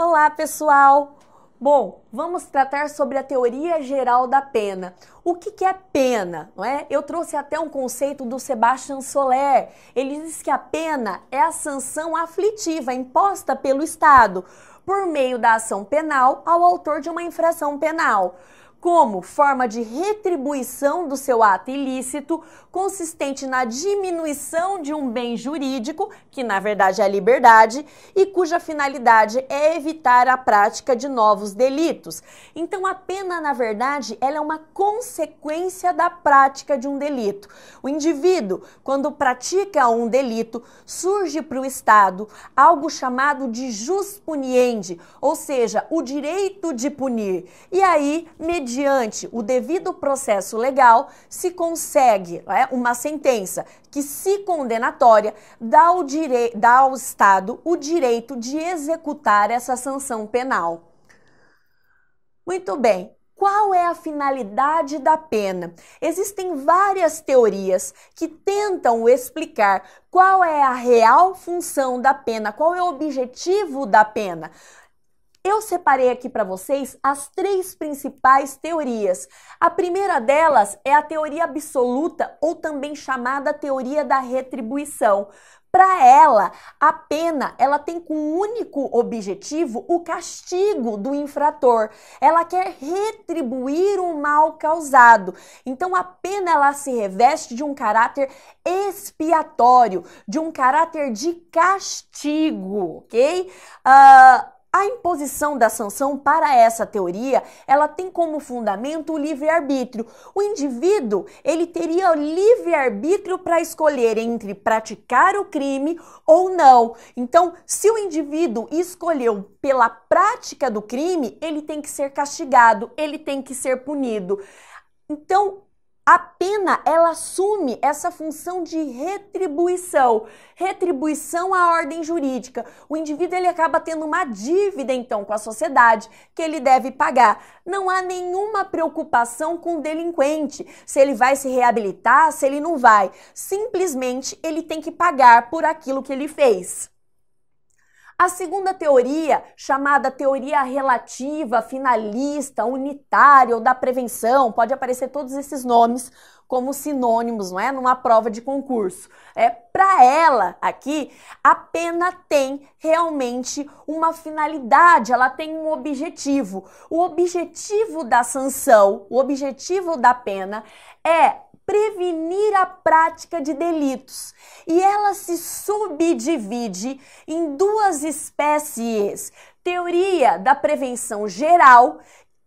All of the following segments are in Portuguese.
Olá, pessoal! Bom, vamos tratar sobre a teoria geral da pena. O que, que, é pena? Não é? Eu trouxe até um conceito do Sebastian Soler. Ele diz que a pena é a sanção aflitiva imposta pelo Estado por meio da ação penal ao autor de uma infração penal como forma de retribuição do seu ato ilícito, consistente na diminuição de um bem jurídico, que na verdade é a liberdade, e cuja finalidade é evitar a prática de novos delitos. Então a pena, na verdade, ela é uma consequência da prática de um delito. O indivíduo, quando pratica um delito, surge para o Estado algo chamado de jus puniendi, ou seja, o direito de punir. E aí, mediante mediante o devido processo legal, se consegue é, uma sentença que, se condenatória, dá ao, dá ao Estado o direito de executar essa sanção penal. Muito bem. Qual é a finalidade da pena? Existem várias teorias que tentam explicar qual é a real função da pena, qual é o objetivo da pena. Eu separei aqui para vocês as três principais teorias. A primeira delas é a teoria absoluta, ou também chamada teoria da retribuição. Para ela, a pena, ela tem como único objetivo o castigo do infrator. Ela quer retribuir o mal causado. Então a pena ela se reveste de um caráter expiatório, de um caráter de castigo, ok? Uh, a imposição da sanção para essa teoria, ela tem como fundamento o livre-arbítrio. O indivíduo, ele teria livre-arbítrio para escolher entre praticar o crime ou não. Então, se o indivíduo escolheu pela prática do crime, ele tem que ser castigado, ele tem que ser punido. Então, a pena, ela assume essa função de retribuição, retribuição à ordem jurídica. O indivíduo ele acaba tendo uma dívida então com a sociedade que ele deve pagar. Não há nenhuma preocupação com o delinquente, se ele vai se reabilitar, se ele não vai. Simplesmente ele tem que pagar por aquilo que ele fez. A segunda teoria, chamada teoria relativa, finalista, unitária ou da prevenção, pode aparecer todos esses nomes como sinônimos, não é? Numa prova de concurso. É para ela aqui, a pena tem realmente uma finalidade, ela tem um objetivo. O objetivo da sanção, o objetivo da pena é prevenir a prática de delitos. E ela se subdivide em duas espécies: teoria da prevenção geral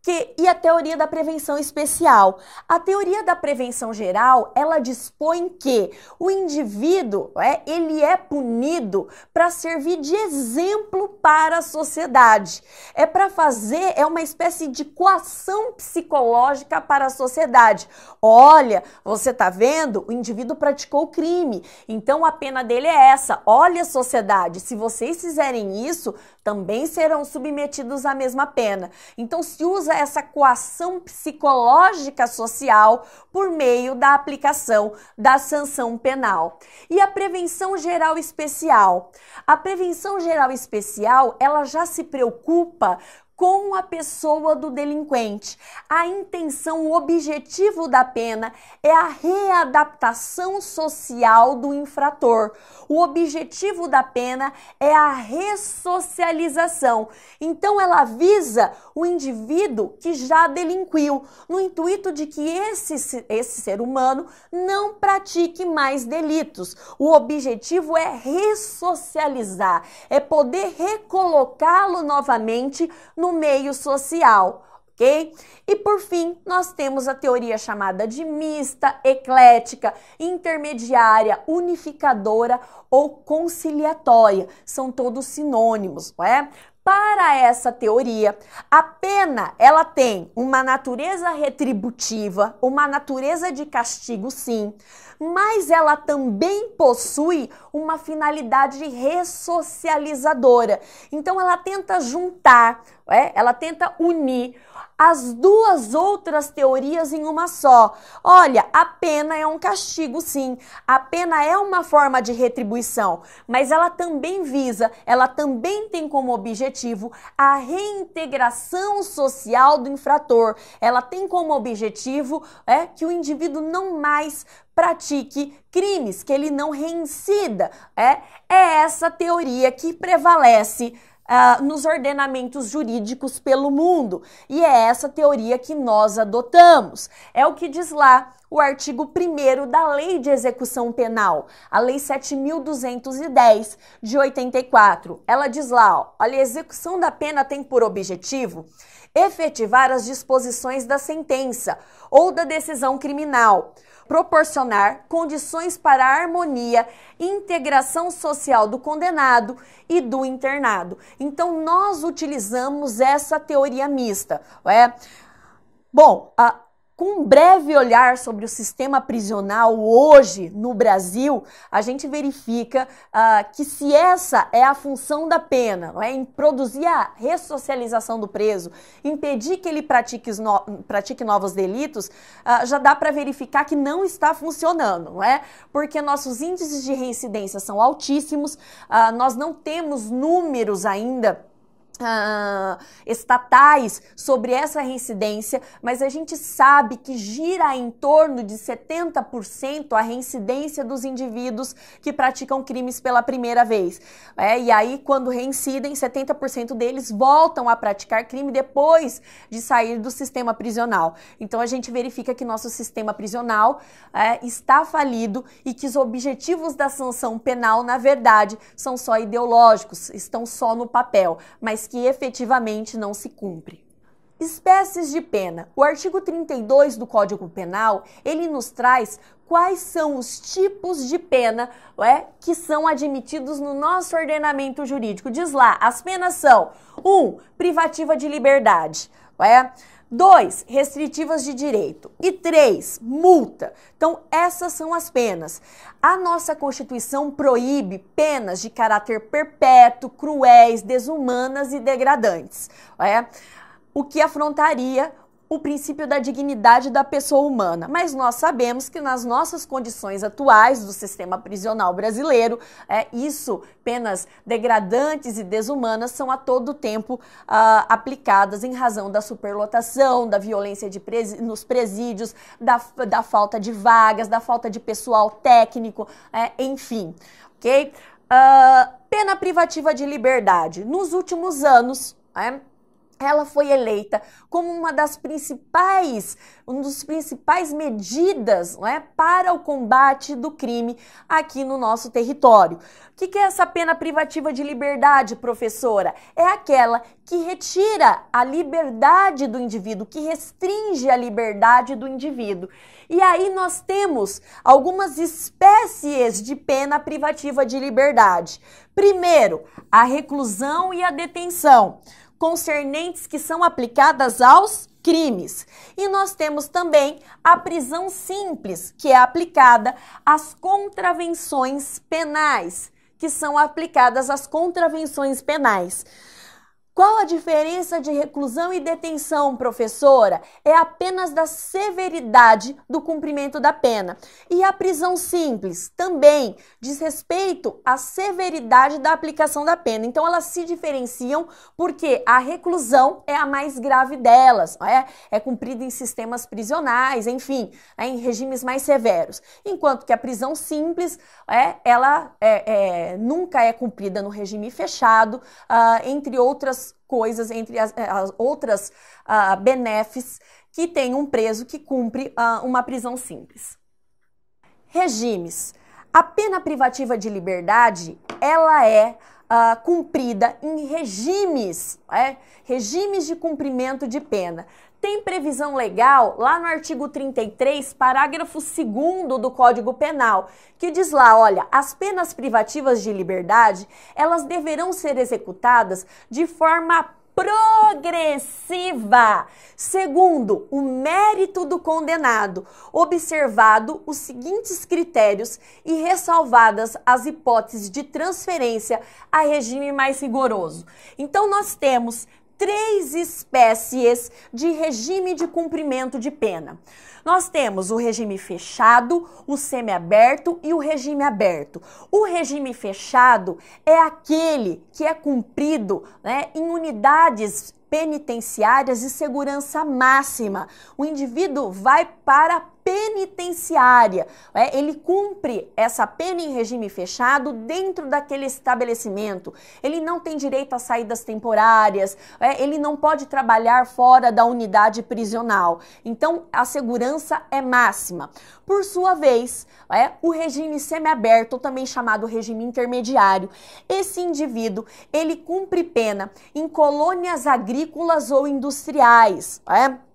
que, e a teoria da prevenção especial. A teoria da prevenção geral, ela dispõe que o indivíduo, é, ele é punido para servir de exemplo para a sociedade. É para fazer, é uma espécie de coação psicológica para a sociedade. Olha, você tá vendo? O indivíduo praticou crime, então a pena dele é essa. Olha, sociedade, se vocês fizerem isso, também serão submetidos à mesma pena. Então se usa essa coação psicológica social por meio da aplicação da sanção penal. E a prevenção geral especial? A prevenção geral especial, ela já se preocupa com a pessoa do delinquente. A intenção, o objetivo da pena é a readaptação social do infrator. O objetivo da pena é a ressocialização. Então, ela visa o indivíduo que já delinquiu, no intuito de que esse, esse ser humano não pratique mais delitos. O objetivo é ressocializar, é poder recolocá-lo novamente no meio social. ok? E por fim, nós temos a teoria chamada de mista, eclética, intermediária, unificadora ou conciliatória. São todos sinônimos, não é? Para essa teoria, a pena ela tem uma natureza retributiva, uma natureza de castigo, sim, mas ela também possui uma finalidade ressocializadora. Então ela tenta juntar, é? ela tenta unir as duas outras teorias em uma só. Olha, a pena é um castigo, sim. A pena é uma forma de retribuição, mas ela também visa, ela também tem como objetivo a reintegração social do infrator. Ela tem como objetivo é que o indivíduo não mais pratique crimes, que ele não reincida. É, é essa teoria que prevalece Uh, nos ordenamentos jurídicos pelo mundo. E é essa teoria que nós adotamos. É o que diz lá o artigo 1 da Lei de Execução Penal, a Lei 7.210 de 84. Ela diz lá: ó, olha, a execução da pena tem por objetivo efetivar as disposições da sentença ou da decisão criminal proporcionar condições para a harmonia e integração social do condenado e do internado. Então, nós utilizamos essa teoria mista. É? Bom, a com um breve olhar sobre o sistema prisional hoje no Brasil, a gente verifica uh, que se essa é a função da pena, é, em produzir a ressocialização do preso, impedir que ele pratique, no, pratique novos delitos, uh, já dá para verificar que não está funcionando, não é? Porque nossos índices de reincidência são altíssimos, uh, nós não temos números ainda Uh, estatais sobre essa reincidência, mas a gente sabe que gira em torno de 70% a reincidência dos indivíduos que praticam crimes pela primeira vez. É, e aí, quando reincidem, 70% deles voltam a praticar crime depois de sair do sistema prisional. Então, a gente verifica que nosso sistema prisional é, está falido e que os objetivos da sanção penal, na verdade, são só ideológicos, estão só no papel, mas que efetivamente não se cumpre. Espécies de pena. O artigo 32 do Código Penal, ele nos traz quais são os tipos de pena é, que são admitidos no nosso ordenamento jurídico. Diz lá, as penas são: 1. Um, privativa de liberdade. É, 2. Restritivas de direito. E 3. Multa. Então, essas são as penas. A nossa Constituição proíbe penas de caráter perpétuo, cruéis, desumanas e degradantes. É? O que afrontaria o princípio da dignidade da pessoa humana, mas nós sabemos que nas nossas condições atuais do sistema prisional brasileiro, é, isso, penas degradantes e desumanas, são a todo tempo uh, aplicadas em razão da superlotação, da violência nos presídios, da, da falta de vagas, da falta de pessoal técnico, é, enfim, ok? Uh, pena privativa de liberdade. Nos últimos anos, é, ela foi eleita como uma das principais, um dos principais medidas não é, para o combate do crime aqui no nosso território. O que, que é essa pena privativa de liberdade, professora? É aquela que retira a liberdade do indivíduo, que restringe a liberdade do indivíduo. E aí nós temos algumas espécies de pena privativa de liberdade. Primeiro, a reclusão e a detenção concernentes que são aplicadas aos crimes. E nós temos também a prisão simples, que é aplicada às contravenções penais, que são aplicadas às contravenções penais. Qual a diferença de reclusão e detenção, professora? É apenas da severidade do cumprimento da pena. E a prisão simples também diz respeito à severidade da aplicação da pena. Então elas se diferenciam porque a reclusão é a mais grave delas, é? É cumprida em sistemas prisionais, enfim, é em regimes mais severos. Enquanto que a prisão simples, é, ela é, é nunca é cumprida no regime fechado, uh, entre outras coisas, entre as, eh, as outras uh, benefícios que tem um preso que cumpre uh, uma prisão simples. Regimes. A pena privativa de liberdade, ela é uh, cumprida em regimes, é? regimes de cumprimento de pena. Tem previsão legal lá no artigo 33, parágrafo 2 do Código Penal, que diz lá, olha, as penas privativas de liberdade, elas deverão ser executadas de forma progressiva. Segundo, o mérito do condenado, observado os seguintes critérios e ressalvadas as hipóteses de transferência a regime mais rigoroso. Então, nós temos três espécies de regime de cumprimento de pena. Nós temos o regime fechado, o semiaberto e o regime aberto. O regime fechado é aquele que é cumprido né, em unidades penitenciárias de segurança máxima. O indivíduo vai para penitenciária. É, ele cumpre essa pena em regime fechado dentro daquele estabelecimento. Ele não tem direito a saídas temporárias, é, ele não pode trabalhar fora da unidade prisional. Então, a segurança é máxima. Por sua vez, é, o regime semiaberto, também chamado regime intermediário, esse indivíduo, ele cumpre pena em colônias agrícolas ou industriais. É,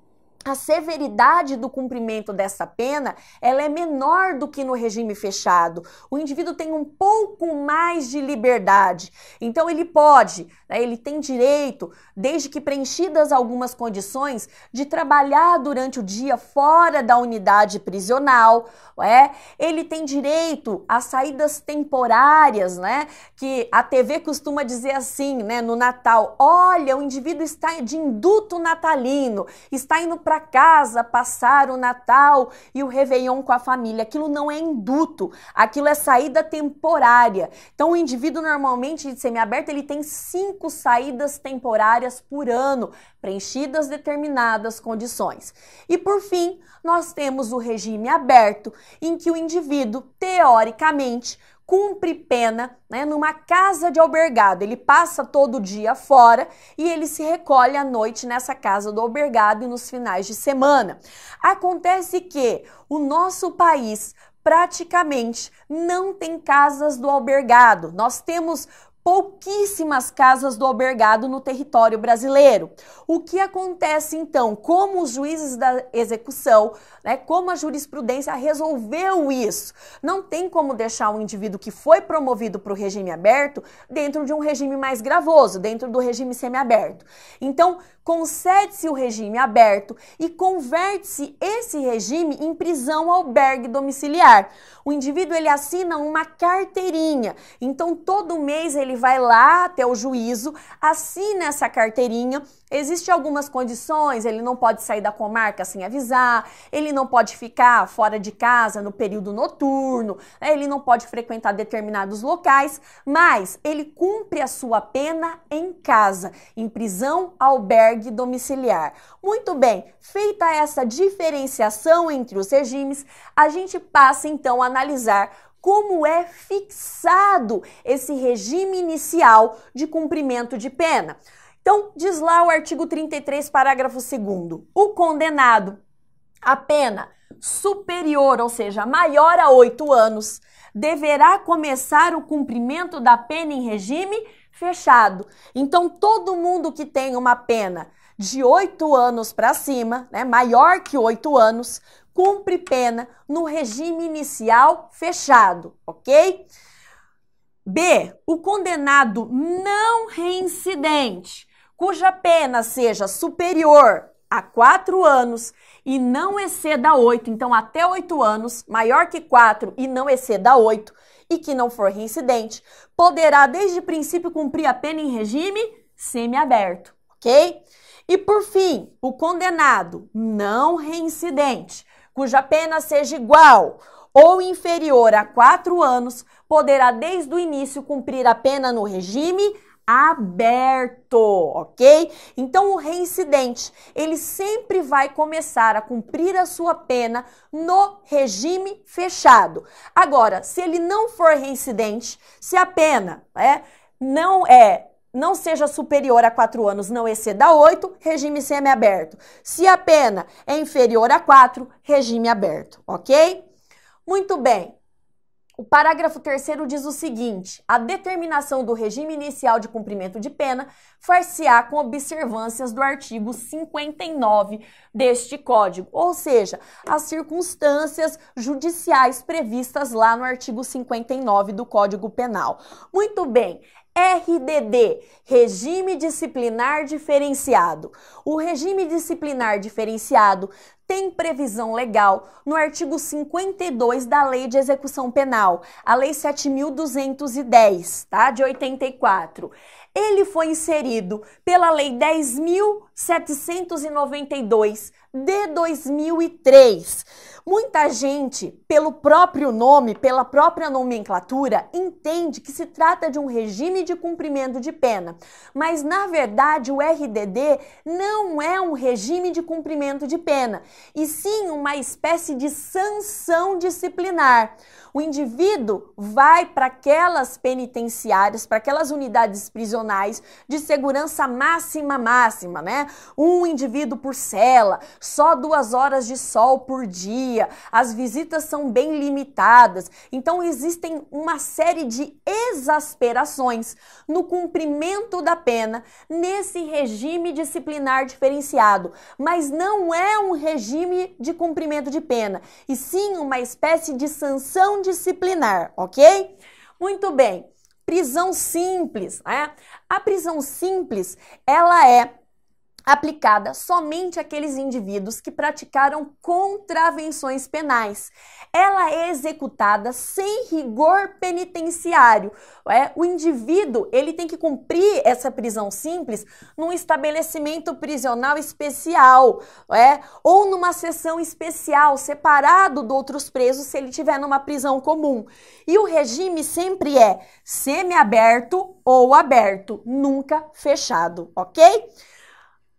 a severidade do cumprimento dessa pena ela é menor do que no regime fechado. O indivíduo tem um pouco mais de liberdade. Então ele pode, né, ele tem direito, desde que preenchidas algumas condições, de trabalhar durante o dia fora da unidade prisional. É? Ele tem direito a saídas temporárias, né? Que a TV costuma dizer assim, né? No Natal, olha, o indivíduo está de induto natalino, está indo para casa passar o Natal e o Réveillon com a família. Aquilo não é induto, aquilo é saída temporária. Então, o indivíduo normalmente de semiaberto ele tem cinco saídas temporárias por ano, preenchidas determinadas condições. E por fim, nós temos o regime aberto, em que o indivíduo, teoricamente, cumpre pena né, numa casa de albergado. Ele passa todo dia fora e ele se recolhe à noite nessa casa do albergado e nos finais de semana. Acontece que o nosso país praticamente não tem casas do albergado. Nós temos pouquíssimas casas do albergado no território brasileiro. O que acontece então? Como os juízes da execução, né, como a jurisprudência resolveu isso? Não tem como deixar um indivíduo que foi promovido para o regime aberto dentro de um regime mais gravoso, dentro do regime semiaberto. Então, concede-se o regime aberto e converte-se esse regime em prisão albergue domiciliar. O indivíduo ele assina uma carteirinha. Então todo mês ele vai lá até o juízo, assina essa carteirinha Existem algumas condições, ele não pode sair da comarca sem avisar, ele não pode ficar fora de casa no período noturno, né? ele não pode frequentar determinados locais, mas ele cumpre a sua pena em casa, em prisão, albergue domiciliar. Muito bem, feita essa diferenciação entre os regimes, a gente passa então a analisar como é fixado esse regime inicial de cumprimento de pena. Então, diz lá o artigo 33, parágrafo 2 o condenado a pena superior, ou seja, maior a oito anos, deverá começar o cumprimento da pena em regime fechado. Então, todo mundo que tem uma pena de oito anos para cima, né, maior que oito anos, cumpre pena no regime inicial fechado, ok? B. O condenado não reincidente cuja pena seja superior a quatro anos e não exceda oito, então até oito anos, maior que quatro e não exceda oito, e que não for reincidente, poderá desde princípio cumprir a pena em regime semiaberto, ok? E por fim, o condenado não reincidente, cuja pena seja igual ou inferior a quatro anos, poderá desde o início cumprir a pena no regime aberto, ok? Então o reincidente, ele sempre vai começar a cumprir a sua pena no regime fechado. Agora, se ele não for reincidente, se a pena é, não é não seja superior a 4 anos, não exceda 8, regime semiaberto. Se a pena é inferior a 4, regime aberto, ok? Muito bem. O parágrafo 3 diz o seguinte: a determinação do regime inicial de cumprimento de pena far-se-á com observâncias do artigo 59 deste Código, ou seja, as circunstâncias judiciais previstas lá no artigo 59 do Código Penal. Muito bem, RDD, Regime Disciplinar Diferenciado. O regime disciplinar diferenciado tem previsão legal no artigo 52 da Lei de Execução Penal, a Lei 7210, tá? De 84 ele foi inserido pela Lei 10.792 de 2003. Muita gente, pelo próprio nome, pela própria nomenclatura, entende que se trata de um regime de cumprimento de pena, mas na verdade o RDD não é um regime de cumprimento de pena, e sim uma espécie de sanção disciplinar. O indivíduo vai para aquelas penitenciárias, para aquelas unidades prisionais de segurança máxima máxima, né? Um indivíduo por cela, só duas horas de sol por dia, as visitas são bem limitadas. Então existem uma série de exasperações no cumprimento da pena nesse regime disciplinar diferenciado, mas não é um regime de cumprimento de pena, e sim uma espécie de sanção disciplinar, ok? Muito bem. Prisão simples, né? A prisão simples, ela é aplicada somente àqueles indivíduos que praticaram contravenções penais. Ela é executada sem rigor penitenciário. É, o indivíduo ele tem que cumprir essa prisão simples num estabelecimento prisional especial, é, ou numa sessão especial, separado de outros presos, se ele estiver numa prisão comum. E o regime sempre é semiaberto ou aberto, nunca fechado, ok?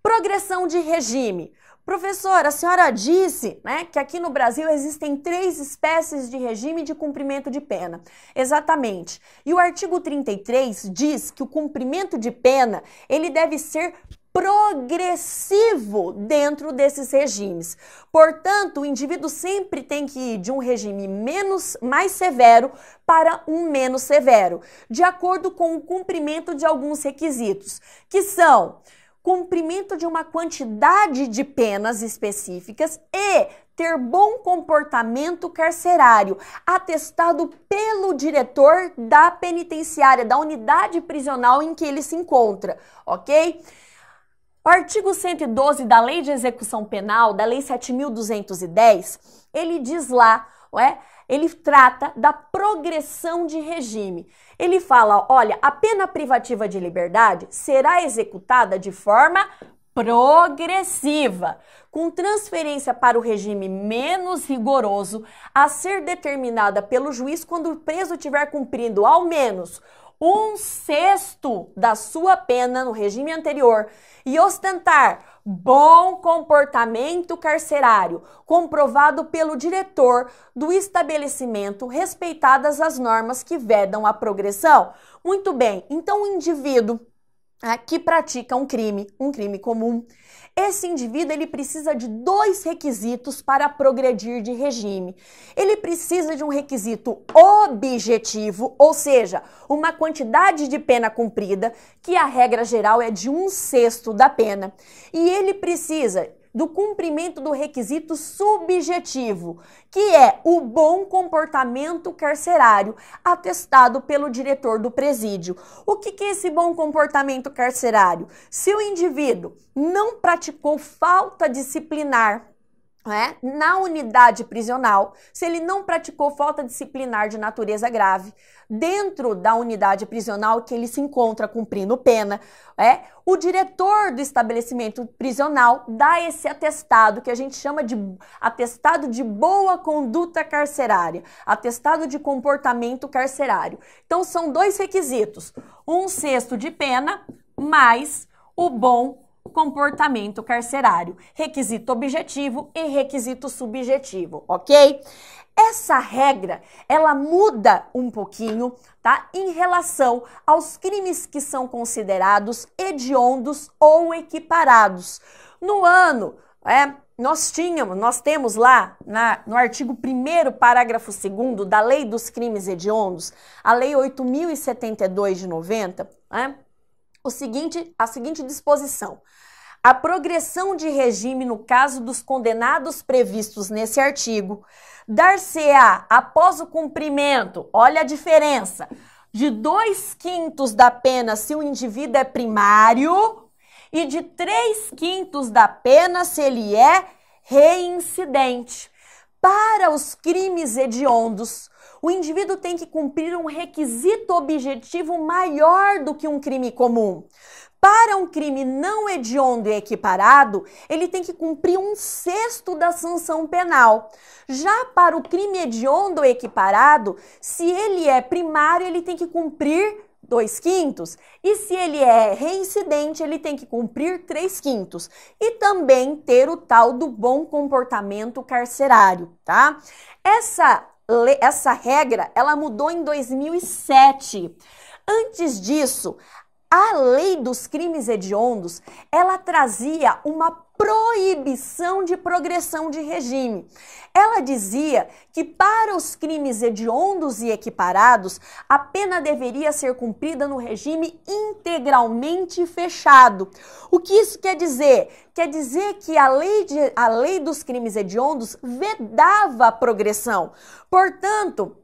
Progressão de regime. Professora, a senhora disse né, que aqui no Brasil existem três espécies de regime de cumprimento de pena. Exatamente. E o artigo 33 diz que o cumprimento de pena ele deve ser progressivo dentro desses regimes. Portanto, o indivíduo sempre tem que ir de um regime menos mais severo para um menos severo, de acordo com o cumprimento de alguns requisitos, que são cumprimento de uma quantidade de penas específicas e ter bom comportamento carcerário, atestado pelo diretor da penitenciária, da unidade prisional em que ele se encontra, ok? O artigo 112 da Lei de Execução Penal, da Lei 7210, ele diz lá, é? Ele trata da progressão de regime. Ele fala: olha, a pena privativa de liberdade será executada de forma progressiva, com transferência para o regime menos rigoroso a ser determinada pelo juiz quando o preso estiver cumprindo ao menos um sexto da sua pena no regime anterior e ostentar bom comportamento carcerário, comprovado pelo diretor do estabelecimento, respeitadas as normas que vedam a progressão. Muito bem, então o indivíduo ah, que pratica um crime, um crime comum, esse indivíduo ele precisa de dois requisitos para progredir de regime. Ele precisa de um requisito objetivo, ou seja, uma quantidade de pena cumprida, que a regra geral é de um sexto da pena. E ele precisa do cumprimento do requisito subjetivo, que é o bom comportamento carcerário, atestado pelo diretor do presídio. O que, que é esse bom comportamento carcerário? Se o indivíduo não praticou falta disciplinar é, na unidade prisional, se ele não praticou falta disciplinar de natureza grave dentro da unidade prisional que ele se encontra cumprindo pena, é, o diretor do estabelecimento prisional dá esse atestado que a gente chama de atestado de boa conduta carcerária, atestado de comportamento carcerário. Então são dois requisitos: um sexto de pena mais o bom comportamento carcerário, requisito objetivo e requisito subjetivo, ok? Essa regra, ela muda um pouquinho, tá? Em relação aos crimes que são considerados hediondos ou equiparados. No ano, é, nós tínhamos, nós temos lá na, no artigo 1 parágrafo 2 da Lei dos Crimes Hediondos, a Lei 8072 de 90, é, o seguinte, a seguinte disposição. A progressão de regime no caso dos condenados previstos nesse artigo dar-se-á após o cumprimento, olha a diferença, de dois quintos da pena se o indivíduo é primário e de três quintos da pena se ele é reincidente. Para os crimes hediondos, o indivíduo tem que cumprir um requisito objetivo maior do que um crime comum. Para um crime não hediondo e equiparado, ele tem que cumprir um sexto da sanção penal. Já para o crime hediondo ou equiparado, se ele é primário, ele tem que cumprir dois quintos. E se ele é reincidente, ele tem que cumprir três quintos. E também ter o tal do bom comportamento carcerário, tá? Essa, essa regra, ela mudou em 2007. Antes disso, a lei dos crimes hediondos, ela trazia uma proibição de progressão de regime. Ela dizia que para os crimes hediondos e equiparados, a pena deveria ser cumprida no regime integralmente fechado. O que isso quer dizer? Quer dizer que a lei, de, a lei dos crimes hediondos vedava a progressão. Portanto,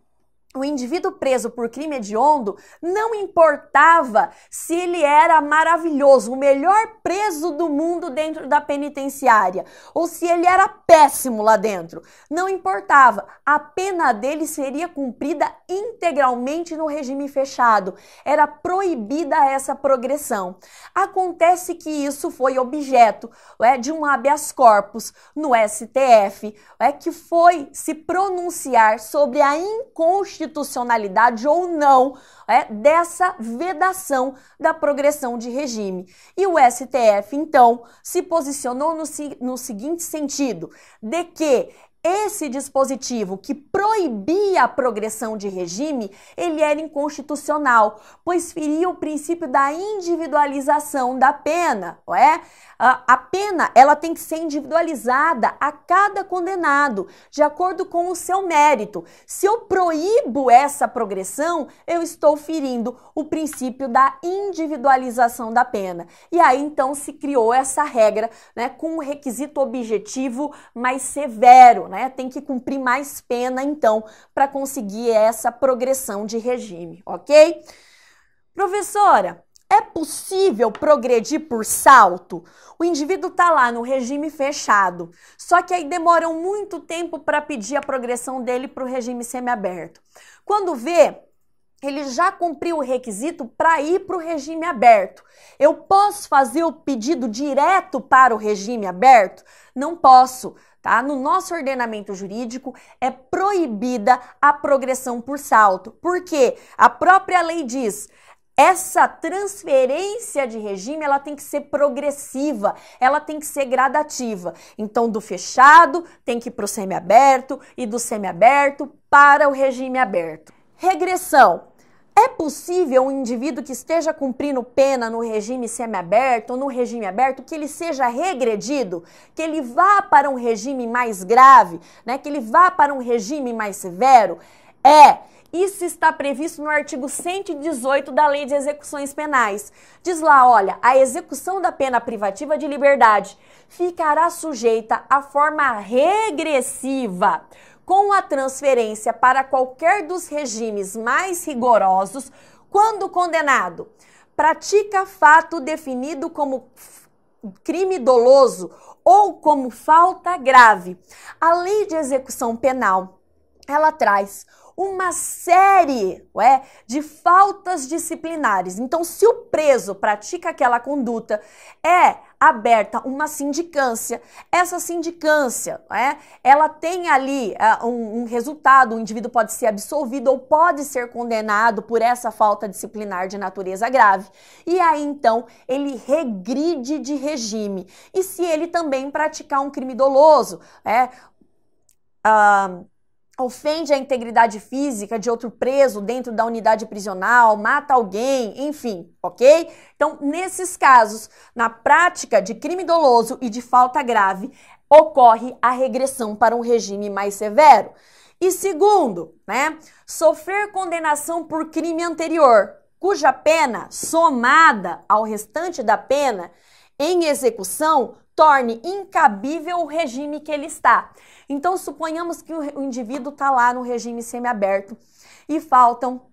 o indivíduo preso por crime hediondo não importava se ele era maravilhoso, o melhor preso do mundo dentro da penitenciária, ou se ele era péssimo lá dentro. Não importava. A pena dele seria cumprida integralmente no regime fechado. Era proibida essa progressão. Acontece que isso foi objeto é, de um habeas corpus no STF, é, que foi se pronunciar sobre a inconstitucionalidade constitucionalidade ou não é, dessa vedação da progressão de regime. E o STF, então, se posicionou no, no seguinte sentido: de que esse dispositivo que proibia a progressão de regime, ele era inconstitucional, pois feria o princípio da individualização da pena, é? A pena, ela tem que ser individualizada a cada condenado, de acordo com o seu mérito. Se eu proíbo essa progressão, eu estou ferindo o princípio da individualização da pena. E aí então se criou essa regra, né, com um requisito objetivo mais severo, né? Tem que cumprir mais pena, então, para conseguir essa progressão de regime, ok? Professora, é possível progredir por salto? O indivíduo está lá no regime fechado, só que aí demoram muito tempo para pedir a progressão dele para o regime semiaberto. Quando vê, ele já cumpriu o requisito para ir para o regime aberto. Eu posso fazer o pedido direto para o regime aberto? Não posso tá? No nosso ordenamento jurídico é proibida a progressão por salto. Porque a própria lei diz essa transferência de regime ela tem que ser progressiva, ela tem que ser gradativa. Então, do fechado tem que ir para o semiaberto e do semiaberto para o regime aberto. Regressão é possível um indivíduo que esteja cumprindo pena no regime semiaberto ou no regime aberto que ele seja regredido, que ele vá para um regime mais grave, né, que ele vá para um regime mais severo? É, isso está previsto no artigo 118 da Lei de Execuções Penais. Diz lá, olha, a execução da pena privativa de liberdade ficará sujeita à forma regressiva com a transferência para qualquer dos regimes mais rigorosos quando condenado pratica fato definido como crime doloso ou como falta grave. A lei de execução penal, ela traz uma série ué, de faltas disciplinares. Então, se o preso pratica aquela conduta, é aberta uma sindicância. Essa sindicância, é, ela tem ali uh, um, um, resultado, o indivíduo pode ser absolvido ou pode ser condenado por essa falta disciplinar de natureza grave. E aí, então, ele regride de regime. E se ele também praticar um crime doloso, é, uh, ofende a integridade física de outro preso dentro da unidade prisional, mata alguém, enfim, ok? Então, nesses casos, na prática de crime doloso e de falta grave, ocorre a regressão para um regime mais severo. E segundo, né, sofrer condenação por crime anterior, cuja pena, somada ao restante da pena, em execução, torne incabível o regime que ele está. Então, suponhamos que o indivíduo está lá no regime semiaberto e faltam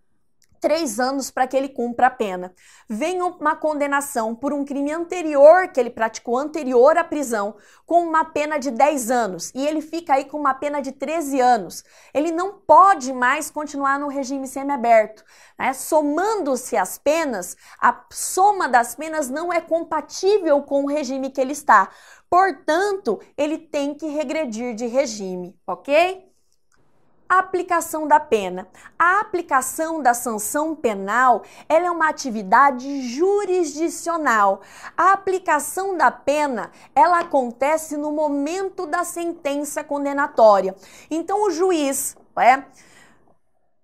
três anos para que ele cumpra a pena. Vem uma condenação por um crime anterior que ele praticou anterior à prisão, com uma pena de 10 anos, e ele fica aí com uma pena de 13 anos. Ele não pode mais continuar no regime semiaberto. Né? Somando-se as penas, a soma das penas não é compatível com o regime que ele está. Portanto, ele tem que regredir de regime, ok? A aplicação da pena. A aplicação da sanção penal ela é uma atividade jurisdicional. A aplicação da pena ela acontece no momento da sentença condenatória. Então o juiz, é,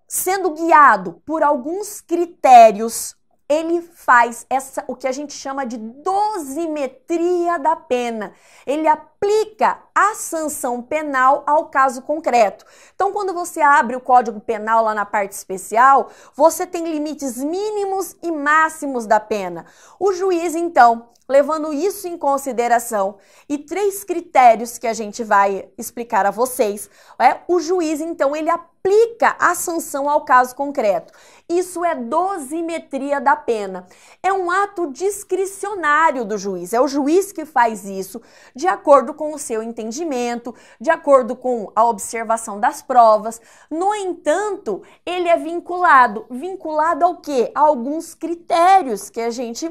sendo guiado por alguns critérios ele faz essa o que a gente chama de dosimetria da pena. Ele aplica a sanção penal ao caso concreto. Então, quando você abre o Código Penal lá na parte especial, você tem limites mínimos e máximos da pena. O juiz, então, levando isso em consideração e três critérios que a gente vai explicar a vocês, é o juiz, então, ele aplica aplica a sanção ao caso concreto. Isso é dosimetria da pena. É um ato discricionário do juiz. É o juiz que faz isso de acordo com o seu entendimento, de acordo com a observação das provas. No entanto, ele é vinculado. Vinculado ao quê? A alguns critérios que a gente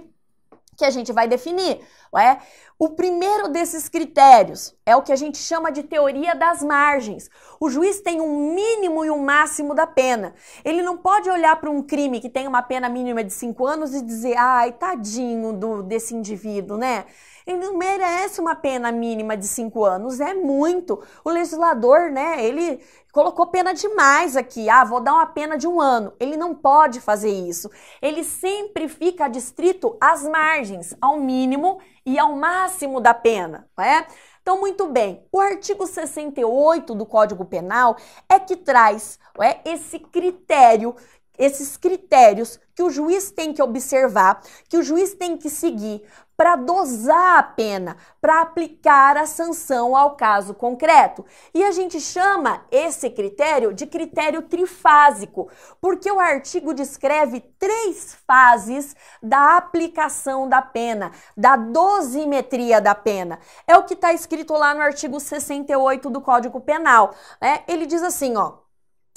que a gente vai definir. É? O primeiro desses critérios é o que a gente chama de teoria das margens. O juiz tem um mínimo e um máximo da pena. Ele não pode olhar para um crime que tem uma pena mínima de cinco anos e dizer, ai, tadinho do, desse indivíduo, né? Ele não merece uma pena mínima de cinco anos, é muito. O legislador, né, ele colocou pena demais aqui. Ah, vou dar uma pena de um ano. Ele não pode fazer isso. Ele sempre fica distrito às margens, ao mínimo e ao máximo da pena, não é? Então, muito bem, o artigo 68 do Código Penal é que traz é, esse critério esses critérios que o juiz tem que observar, que o juiz tem que seguir para dosar a pena, para aplicar a sanção ao caso concreto. E a gente chama esse critério de critério trifásico, porque o artigo descreve três fases da aplicação da pena, da dosimetria da pena. É o que está escrito lá no artigo 68 do Código Penal. Né? Ele diz assim, ó,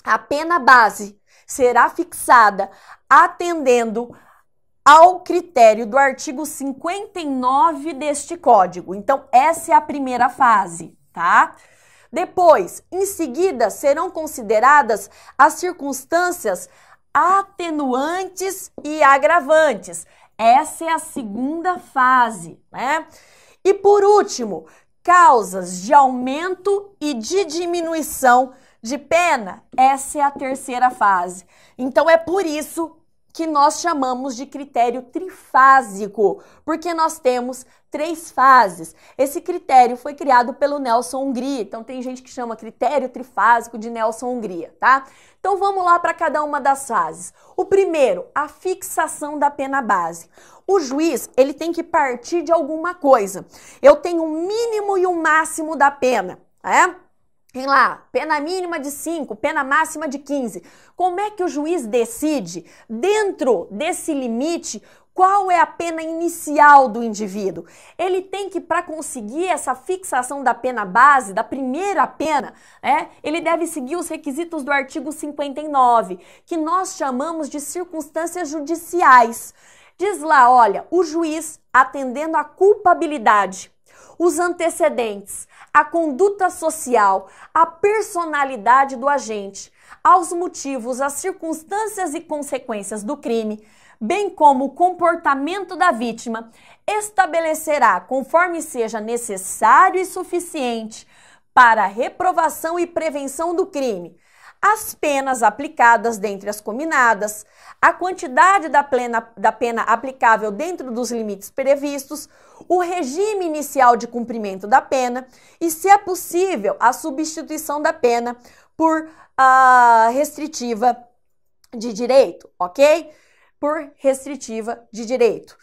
a pena base será fixada atendendo ao critério do artigo 59 deste código. Então, essa é a primeira fase, tá? Depois, em seguida, serão consideradas as circunstâncias atenuantes e agravantes. Essa é a segunda fase, né? E por último, causas de aumento e de diminuição de pena, essa é a terceira fase. Então é por isso que nós chamamos de critério trifásico, porque nós temos três fases. Esse critério foi criado pelo Nelson Hungria, então tem gente que chama critério trifásico de Nelson Hungria, tá? Então vamos lá para cada uma das fases. O primeiro, a fixação da pena base. O juiz, ele tem que partir de alguma coisa. Eu tenho um mínimo e um máximo da pena, é? Tem lá, pena mínima de 5, pena máxima de 15. Como é que o juiz decide, dentro desse limite, qual é a pena inicial do indivíduo? Ele tem que, para conseguir essa fixação da pena base, da primeira pena, né, ele deve seguir os requisitos do artigo 59, que nós chamamos de circunstâncias judiciais. Diz lá, olha, o juiz atendendo à culpabilidade, os antecedentes, a conduta social, a personalidade do agente, aos motivos, as circunstâncias e consequências do crime, bem como o comportamento da vítima, estabelecerá, conforme seja necessário e suficiente, para reprovação e prevenção do crime, as penas aplicadas dentre as combinadas, a quantidade da, plena, da pena aplicável dentro dos limites previstos, o regime inicial de cumprimento da pena e, se é possível, a substituição da pena por uh, restritiva de direito, ok? Por restritiva de direito.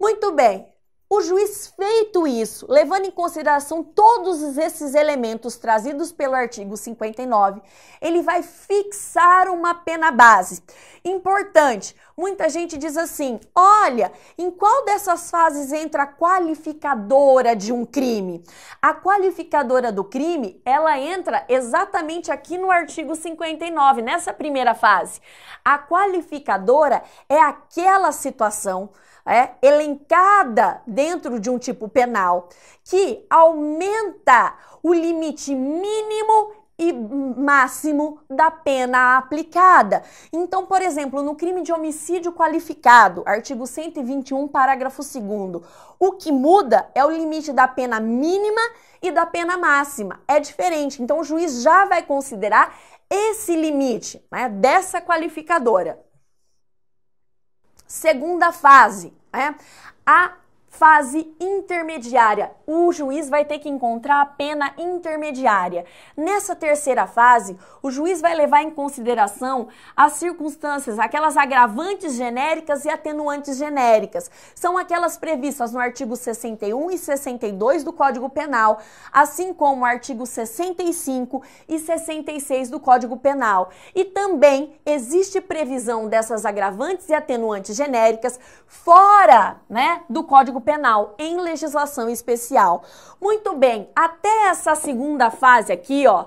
Muito bem. O juiz feito isso, levando em consideração todos esses elementos trazidos pelo artigo 59, ele vai fixar uma pena base. Importante, muita gente diz assim: olha, em qual dessas fases entra a qualificadora de um crime? A qualificadora do crime, ela entra exatamente aqui no artigo 59, nessa primeira fase. A qualificadora é aquela situação é, elencada dentro de um tipo penal que aumenta o limite mínimo e máximo da pena aplicada. Então, por exemplo, no crime de homicídio qualificado, artigo 121, parágrafo 2 o que muda é o limite da pena mínima e da pena máxima. É diferente. Então, o juiz já vai considerar esse limite né, dessa qualificadora. Segunda fase, né? A Fase intermediária. O juiz vai ter que encontrar a pena intermediária. Nessa terceira fase, o juiz vai levar em consideração as circunstâncias, aquelas agravantes genéricas e atenuantes genéricas. São aquelas previstas no artigo 61 e 62 do Código Penal, assim como o artigo 65 e 66 do Código Penal. E também existe previsão dessas agravantes e atenuantes genéricas fora, né, do Código Penal em legislação especial. Muito bem, até essa segunda fase aqui, ó,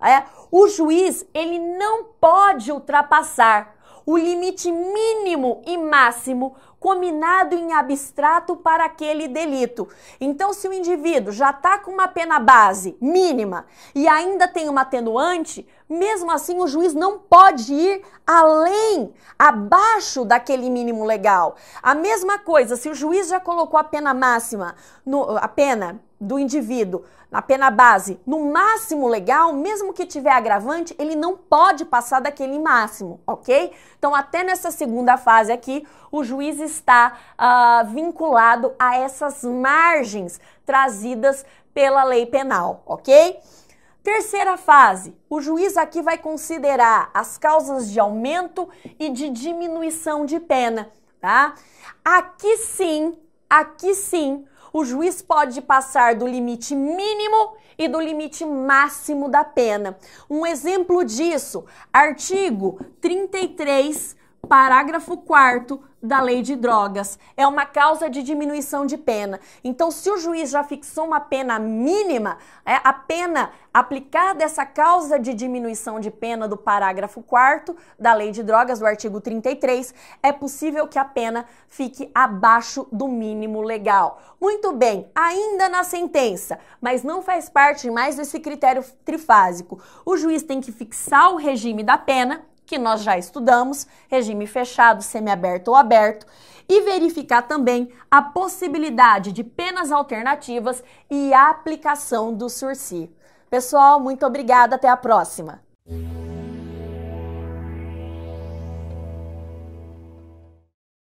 é, o juiz ele não pode ultrapassar o limite mínimo e máximo combinado em abstrato para aquele delito. Então, se o indivíduo já está com uma pena base mínima e ainda tem uma atenuante, mesmo assim o juiz não pode ir além, abaixo daquele mínimo legal. A mesma coisa, se o juiz já colocou a pena máxima, no, a pena do indivíduo na pena base no máximo legal, mesmo que tiver agravante, ele não pode passar daquele máximo, ok? Então, até nessa segunda fase aqui, o juiz está uh, vinculado a essas margens trazidas pela lei penal, ok? Terceira fase, o juiz aqui vai considerar as causas de aumento e de diminuição de pena, tá? Aqui sim, aqui sim, o juiz pode passar do limite mínimo e do limite máximo da pena. Um exemplo disso, artigo 33, parágrafo 4 da lei de drogas. É uma causa de diminuição de pena. Então, se o juiz já fixou uma pena mínima, é, a pena aplicada essa causa de diminuição de pena do parágrafo 4 da lei de drogas, do artigo 33, é possível que a pena fique abaixo do mínimo legal. Muito bem, ainda na sentença, mas não faz parte mais desse critério trifásico. O juiz tem que fixar o regime da pena que nós já estudamos, regime fechado, semiaberto ou aberto, e verificar também a possibilidade de penas alternativas e a aplicação do sursi. Pessoal, muito obrigada, até a próxima!